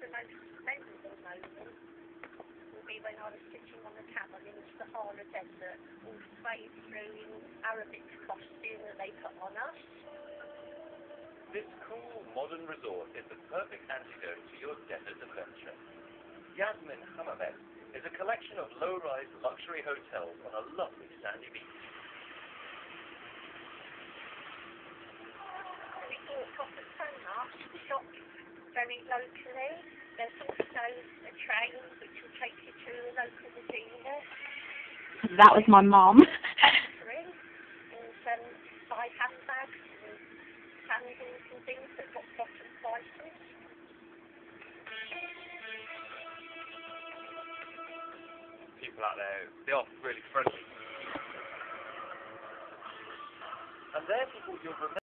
the most memorable moment will be when I was sitting on the camel in the Sahara Desert, all swayed through in Arabic costume that they put on us. This cool modern resort is the perfect antidote to your desert adventure. Yasmin Hammamet is a collection of low-rise luxury hotels on a lovely sandy beach. Very locally. There's also a train which will take you to a local Medina, That was my mum. catering, and um, buy handbags and sandals and things at rock bottom prices. People out there, they are really friendly. And they're people you'll remember.